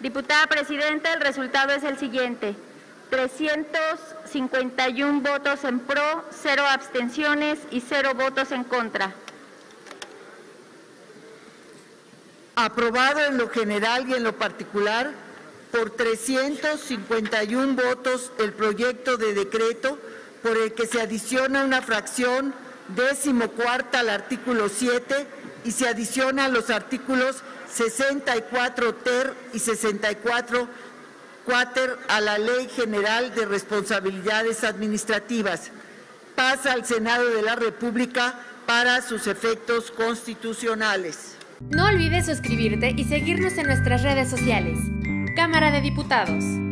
Diputada Presidenta, el resultado es el siguiente. 351 votos en pro, 0 abstenciones y 0 votos en contra. Aprobado en lo general y en lo particular por 351 votos el proyecto de decreto por el que se adiciona una fracción décimo cuarta al artículo 7 y se adiciona los artículos 64 ter y 64 cuater a la Ley General de Responsabilidades Administrativas. Pasa al Senado de la República para sus efectos constitucionales. No olvides suscribirte y seguirnos en nuestras redes sociales. Cámara de Diputados.